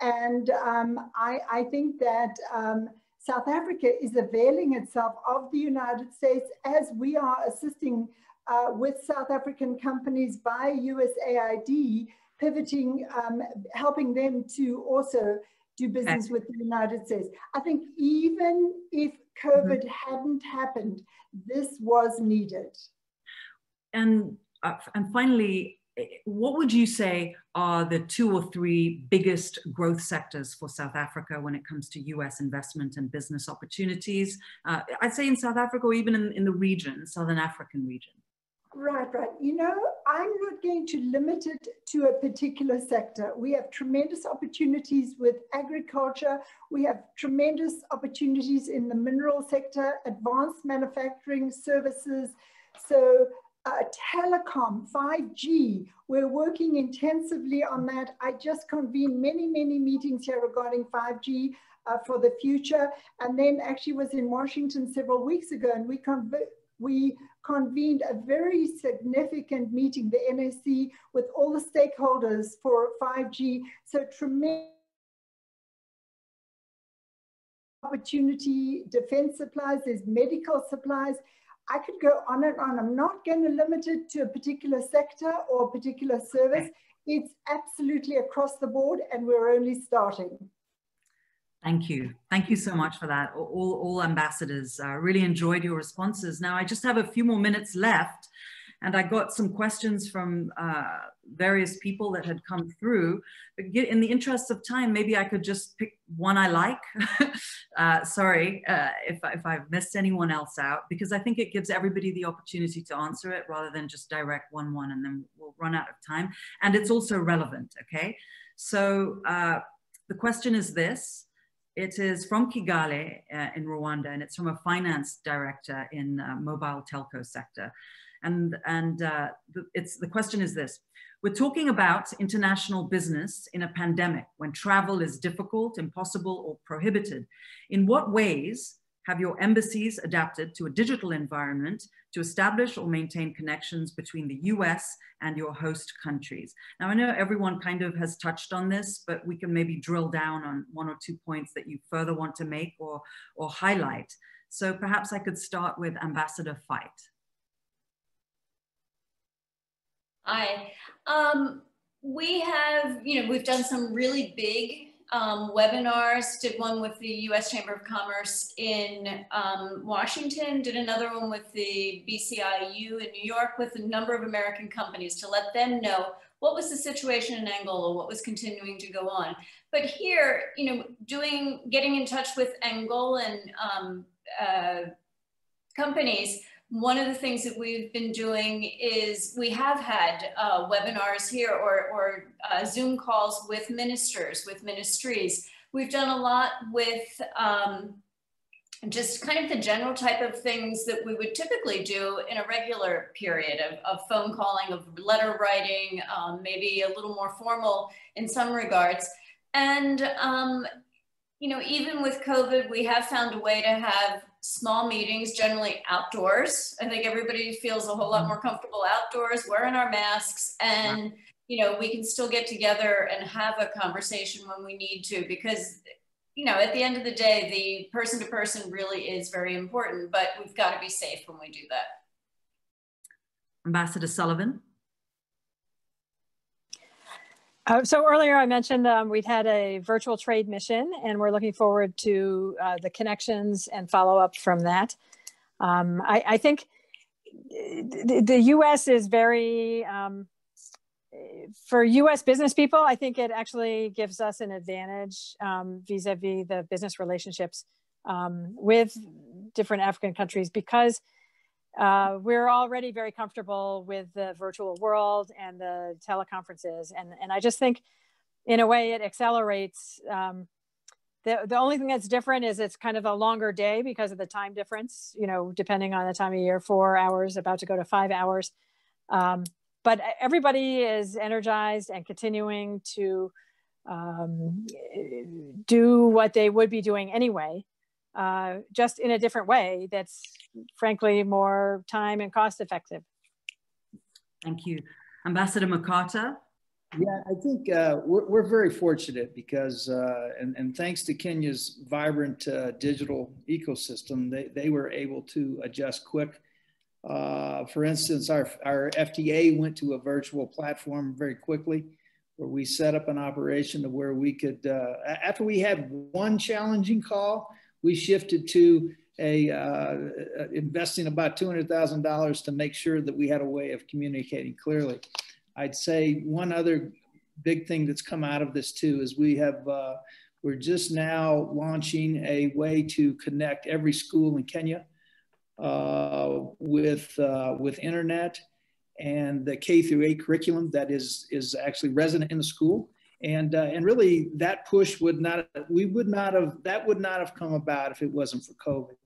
[SPEAKER 7] and um, I, I, think that um, South Africa is availing itself of the United States as we are assisting uh, with South African companies by USAID, pivoting, um, helping them to also do business with the United States. I think even if COVID mm -hmm. hadn't happened, this was needed.
[SPEAKER 2] And, uh, and finally, what would you say are the two or three biggest growth sectors for South Africa when it comes to US investment and business opportunities? Uh, I'd say in South Africa or even in, in the region, Southern African region.
[SPEAKER 7] Right, right. You know, I'm not going to limit it to a particular sector. We have tremendous opportunities with agriculture. We have tremendous opportunities in the mineral sector, advanced manufacturing services. So uh, telecom, 5G, we're working intensively on that. I just convened many, many meetings here regarding 5G uh, for the future. And then actually was in Washington several weeks ago and we we convened a very significant meeting, the NSC, with all the stakeholders for 5G. So tremendous opportunity, defense supplies, there's medical supplies. I could go on and on. I'm not going to limit it to a particular sector or a particular service. It's absolutely across the board and we're only starting.
[SPEAKER 2] Thank you. Thank you so much for that. All, all ambassadors uh, really enjoyed your responses. Now I just have a few more minutes left and I got some questions from uh, various people that had come through. But in the interest of time, maybe I could just pick one I like. (laughs) uh, sorry uh, if, if I've missed anyone else out, because I think it gives everybody the opportunity to answer it rather than just direct one one and then we'll run out of time. And it's also relevant, okay? So uh, the question is this, it is from Kigali uh, in Rwanda, and it's from a finance director in uh, mobile telco sector. And, and uh, it's, the question is this. We're talking about international business in a pandemic when travel is difficult, impossible, or prohibited. In what ways have your embassies adapted to a digital environment to establish or maintain connections between the US and your host countries. Now, I know everyone kind of has touched on this, but we can maybe drill down on one or two points that you further want to make or, or highlight. So perhaps I could start with Ambassador Fite.
[SPEAKER 3] Hi. Um, we have, you know, we've done some really big um, webinars, did one with the US Chamber of Commerce in um, Washington, did another one with the BCIU in New York with a number of American companies to let them know what was the situation in Angola, what was continuing to go on. But here, you know, doing, getting in touch with Angolan um, uh, companies, one of the things that we've been doing is we have had uh, webinars here or, or uh, Zoom calls with ministers, with ministries. We've done a lot with um, just kind of the general type of things that we would typically do in a regular period of, of phone calling, of letter writing, um, maybe a little more formal in some regards. And, um, you know, even with COVID, we have found a way to have small meetings, generally outdoors. I think everybody feels a whole lot mm-hmm. more comfortable outdoors, wearing our masks, and you know we can still get together and have a conversation when we need to because you know at the end of the day the person to person really is very important but we've got to be safe when we do that
[SPEAKER 2] ambassador sullivan
[SPEAKER 4] uh, so earlier I mentioned um, we'd had a virtual trade mission and we're looking forward to uh, the connections and follow up from that. Um, I, I, think the, the, US is very, um, for US business people, I think it actually gives us an advantage um, vis-a-vis -vis the business relationships um, with different African countries because uh, we're already very comfortable with the virtual world and the teleconferences. And, and I just think in a way it accelerates. Um, the, the only thing that's different is it's kind of a longer day because of the time difference, you know, depending on the time of year, four hours, about to go to five hours. Um, but everybody is energized and continuing to um, do what they would be doing anyway uh, just in a different way that's frankly more time and cost effective.
[SPEAKER 2] Thank you. Ambassador McCarter.
[SPEAKER 5] Yeah, I think uh, we're, we're, very fortunate because, uh, and, and, thanks to Kenya's vibrant uh, digital ecosystem, they, they were able to adjust quick. Uh, for instance, our, our FTA went to a virtual platform very quickly where we set up an operation to where we could, uh, after we had one challenging call, we shifted to a uh, investing about $200,000 to make sure that we had a way of communicating clearly. I'd say one other big thing that's come out of this too is we have, uh, we're just now launching a way to connect every school in Kenya uh, with, uh, with internet and the K through 8 curriculum that is, is actually resident in the school and uh, and really that push would not we would not have that would not have come about if it wasn't for covid.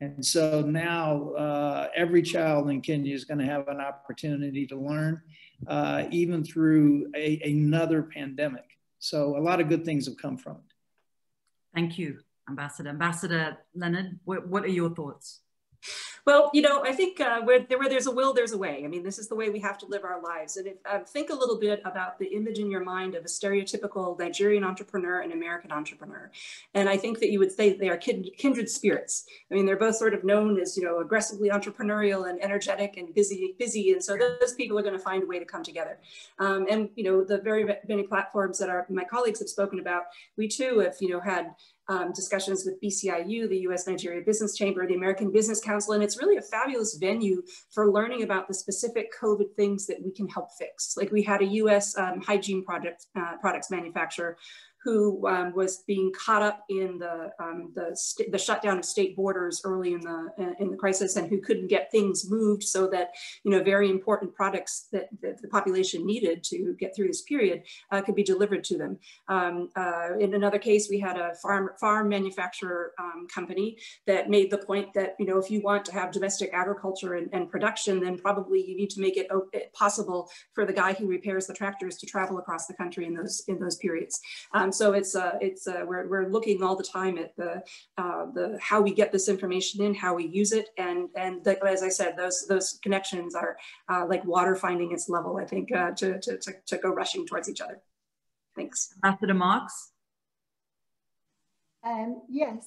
[SPEAKER 5] And so now uh, every child in kenya is going to have an opportunity to learn uh, even through a, another pandemic. So a lot of good things have come from it.
[SPEAKER 2] Thank you ambassador. Ambassador leonard what, what are your thoughts
[SPEAKER 6] well, you know, I think uh, where, where there's a will, there's a way. I mean, this is the way we have to live our lives. And if, uh, think a little bit about the image in your mind of a stereotypical Nigerian entrepreneur and American entrepreneur. And I think that you would say they are kindred spirits. I mean, they're both sort of known as, you know, aggressively entrepreneurial and energetic and busy, busy. And so those people are going to find a way to come together. Um, and, you know, the very many platforms that our, my colleagues have spoken about, we too have, you know, had um, discussions with BCIU, the US Nigeria Business Chamber, the American Business Council, and it's really a fabulous venue for learning about the specific COVID things that we can help fix. Like we had a US um, hygiene product, uh, products manufacturer who um, was being caught up in the um, the, the, shutdown of state borders early in the uh, in the crisis, and who couldn't get things moved so that you know very important products that, that the population needed to get through this period uh, could be delivered to them. Um, uh, in another case, we had a farm farm manufacturer um, company that made the point that you know if you want to have domestic agriculture and, and production, then probably you need to make it possible for the guy who repairs the tractors to travel across the country in those in those periods. So it's uh, it's uh, we're, we're looking all the time at the uh, the how we get this information in, how we use it, and and the, as I said, those those connections are uh, like water finding its level. I think uh, to, to, to to go rushing towards each other. Thanks.
[SPEAKER 2] Ambassador Marks.
[SPEAKER 7] Um, yes.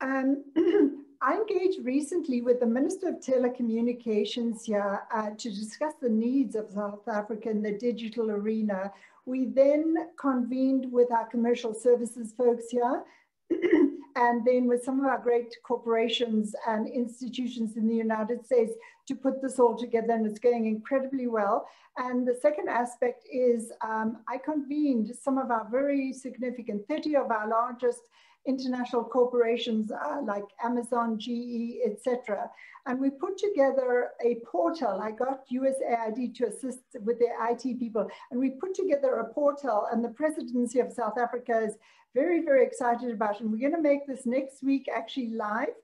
[SPEAKER 7] Um, (clears throat) I engaged recently with the Minister of Telecommunications here uh, to discuss the needs of South Africa in the digital arena. We then convened with our commercial services folks here (clears throat) and then with some of our great corporations and institutions in the United States to put this all together and it's going incredibly well. And the second aspect is um, I convened some of our very significant, 30 of our largest international corporations uh, like Amazon, GE, etc. And we put together a portal. I got USAID to assist with their IT people. And we put together a portal and the presidency of South Africa is very, very excited about it. And we're gonna make this next week actually live.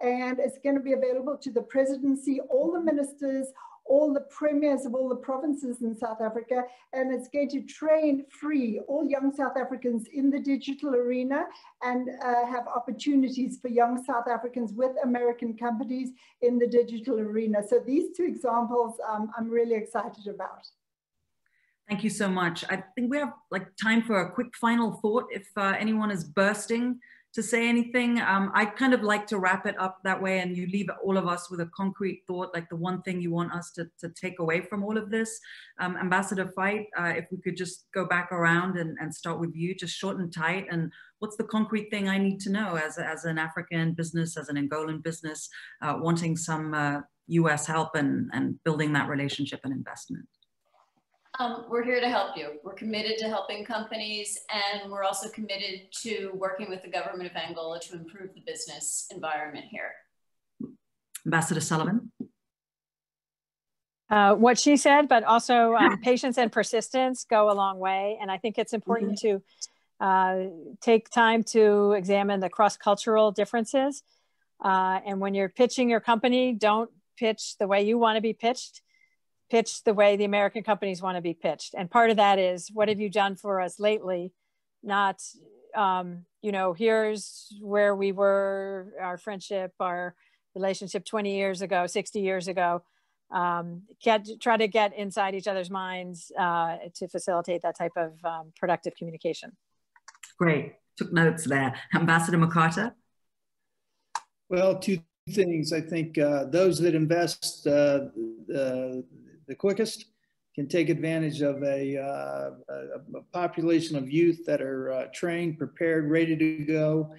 [SPEAKER 7] And it's gonna be available to the presidency, all the ministers, all the premiers of all the provinces in South Africa, and it's going to train free all young South Africans in the digital arena and uh, have opportunities for young South Africans with American companies in the digital arena. So these two examples um, I'm really excited about.
[SPEAKER 2] Thank you so much. I think we have like time for a quick final thought if uh, anyone is bursting to say anything. Um, I kind of like to wrap it up that way and you leave all of us with a concrete thought, like the one thing you want us to, to take away from all of this. Um, Ambassador Fite, uh, if we could just go back around and, and start with you, just short and tight. And what's the concrete thing I need to know as, as an African business, as an Angolan business, uh, wanting some uh, US help and, and building that relationship and investment?
[SPEAKER 3] Um, we're here to help you. We're committed to helping companies and we're also committed to working with the government of Angola to improve the business environment here.
[SPEAKER 2] Ambassador Sullivan.
[SPEAKER 4] Uh, what she said, but also um, (laughs) patience and persistence go a long way. And I think it's important mm -hmm. to uh, take time to examine the cross-cultural differences. Uh, and when you're pitching your company, don't pitch the way you want to be pitched pitched the way the American companies want to be pitched. And part of that is what have you done for us lately? Not, um, you know, here's where we were, our friendship, our relationship 20 years ago, 60 years ago. Um, get try to get inside each other's minds uh, to facilitate that type of um, productive communication.
[SPEAKER 2] Great, took notes there. Ambassador McCarter.
[SPEAKER 5] Well, two things. I think uh, those that invest uh, uh the quickest, can take advantage of a, uh, a, a population of youth that are uh, trained, prepared, ready to go.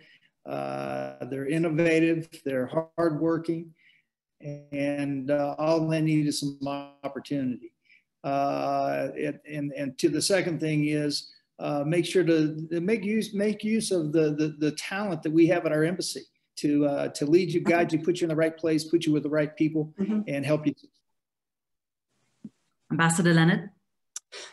[SPEAKER 5] Uh, they're innovative, they're hardworking, and uh, all they need is some opportunity. Uh, it, and, and to the second thing is uh, make sure to, to, make use make use of the, the, the talent that we have at our embassy to uh, to lead you, guide you, put you in the right place, put you with the right people, mm -hmm. and help you
[SPEAKER 2] Ambassador Leonard?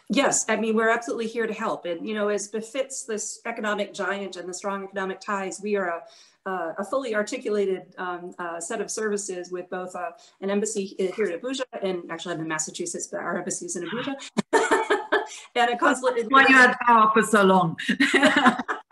[SPEAKER 6] Yes, I mean, we're absolutely here to help. And, you know, as befits this economic giant and the strong economic ties, we are a, uh, a fully articulated um, uh, set of services with both uh, an embassy here in Abuja, and actually I'm in Massachusetts, but our embassy is in Abuja, (laughs) and a consulate.
[SPEAKER 2] Why you had power for so long? (laughs)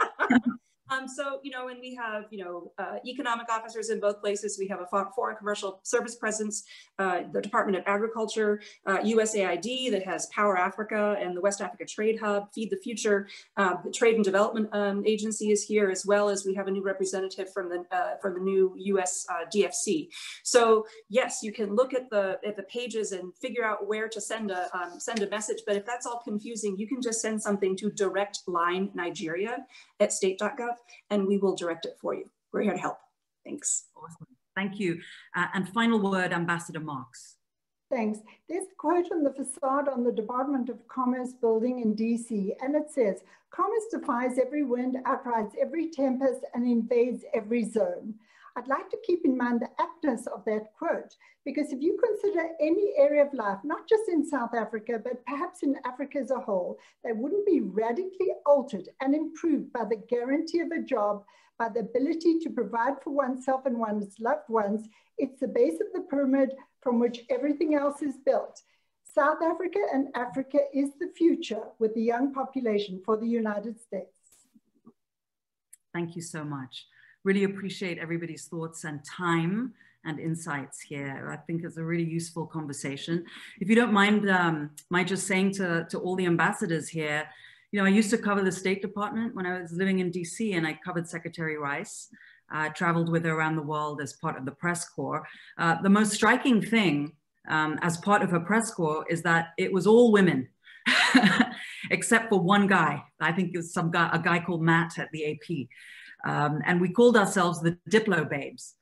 [SPEAKER 6] Um, so, you know, when we have, you know, uh, economic officers in both places, we have a foreign commercial service presence, uh, the Department of Agriculture, uh, USAID that has Power Africa and the West Africa Trade Hub, Feed the Future, uh, the Trade and Development um, Agency is here, as well as we have a new representative from the uh, from the new US uh, DFC. So yes, you can look at the at the pages and figure out where to send a um, send a message. But if that's all confusing, you can just send something to direct line Nigeria at state.gov and we will direct it for you. We're here to help. Thanks.
[SPEAKER 2] Awesome. Thank you. Uh, and final word, Ambassador Marks.
[SPEAKER 7] Thanks. There's a quote on the facade on the Department of Commerce building in DC, and it says, Commerce defies every wind, outrides every tempest, and invades every zone. I'd like to keep in mind the aptness of that quote, because if you consider any area of life, not just in South Africa, but perhaps in Africa as a whole, they wouldn't be radically altered and improved by the guarantee of a job, by the ability to provide for oneself and one's loved ones. It's the base of the pyramid from which everything else is built. South Africa and Africa is the future with the young population for the United States.
[SPEAKER 2] Thank you so much. Really appreciate everybody's thoughts and time and insights here. I think it's a really useful conversation. If you don't mind, um, my just saying to, to all the ambassadors here, you know, I used to cover the State Department when I was living in DC and I covered Secretary Rice, uh, traveled with her around the world as part of the press corps. Uh, the most striking thing um, as part of her press corps is that it was all women, (laughs) except for one guy. I think it was some guy, a guy called Matt at the AP. Um, and we called ourselves the Diplo Babes.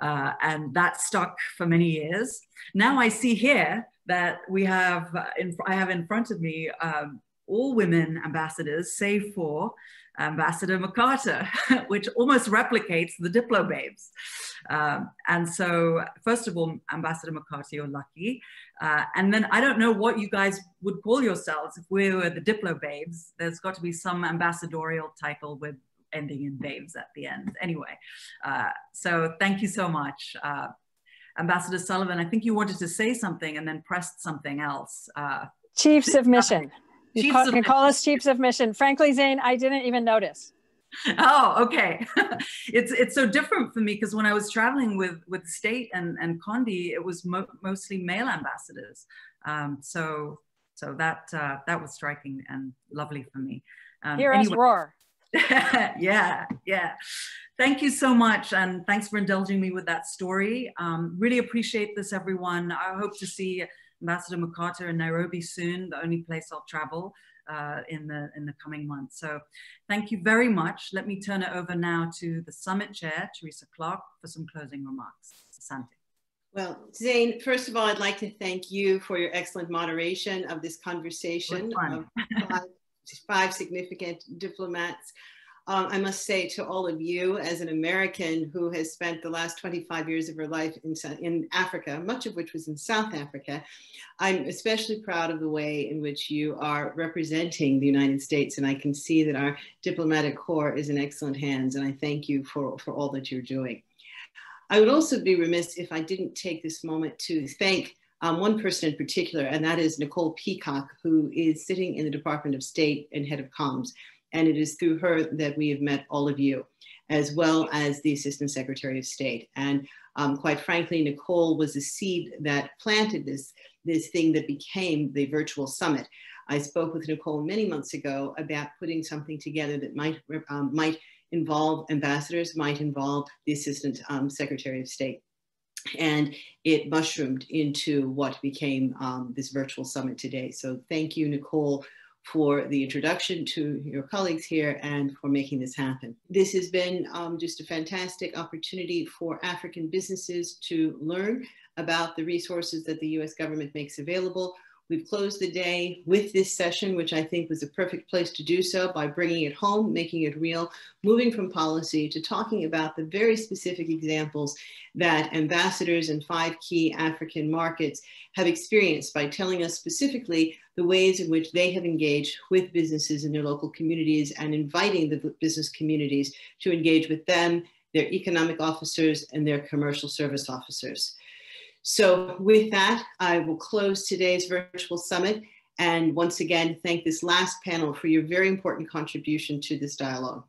[SPEAKER 2] Uh, and that stuck for many years. Now I see here that we have, uh, in, I have in front of me um, all women ambassadors, save for Ambassador McCarter, (laughs) which almost replicates the Diplo Babes. Um, and so, first of all, Ambassador McCarter, you're lucky. Uh, and then I don't know what you guys would call yourselves if we were the Diplo Babes. There's got to be some ambassadorial title with ending in babes at the end. Anyway, uh, so thank you so much. Uh, Ambassador Sullivan, I think you wanted to say something and then pressed something else. Uh,
[SPEAKER 4] Chiefs of Mission. You call, can call us chiefs of mission. Frankly, Zain, I didn't even notice.
[SPEAKER 2] Oh, okay. (laughs) it's it's so different for me because when I was traveling with with state and and Condi, it was mo mostly male ambassadors. Um, so so that uh, that was striking and lovely for me.
[SPEAKER 4] Um, Hear anyway. us roar. (laughs)
[SPEAKER 2] yeah, yeah. Thank you so much, and thanks for indulging me with that story. Um, really appreciate this, everyone. I hope to see Ambassador McCarter in Nairobi soon, the only place I'll travel uh, in, the, in the coming months. So thank you very much. Let me turn it over now to the summit chair, Teresa Clarke, for some closing remarks. Asante.
[SPEAKER 1] Well, Zain, first of all, I'd like to thank you for your excellent moderation of this conversation five, significant diplomats um, I must say to all of you, as an American who has spent the last 25 years of her life in, in Africa, much of which was in South Africa, I'm especially proud of the way in which you are representing the United States. And I can see that our diplomatic corps is in excellent hands. And I thank you for, for all that you're doing. I would also be remiss if I didn't take this moment to thank um, one person in particular, and that is Nicole Peacock, who is sitting in the Department of State and head of comms. And it is through her that we have met all of you, as well as the Assistant Secretary of State. And um, quite frankly, Nicole was the seed that planted this, this thing that became the virtual summit. I spoke with Nicole many months ago about putting something together that might, um, might involve ambassadors, might involve the Assistant um, Secretary of State. And it mushroomed into what became um, this virtual summit today. So thank you, Nicole, for the introduction to your colleagues here and for making this happen. This has been um, just a fantastic opportunity for African businesses to learn about the resources that the US government makes available We've closed the day with this session, which I think was a perfect place to do so by bringing it home, making it real, moving from policy to talking about the very specific examples that ambassadors in five key African markets have experienced by telling us specifically the ways in which they have engaged with businesses in their local communities and inviting the business communities to engage with them, their economic officers, and their commercial service officers. So with that, I will close today's virtual summit and once again, thank this last panel for your very important contribution to this dialogue.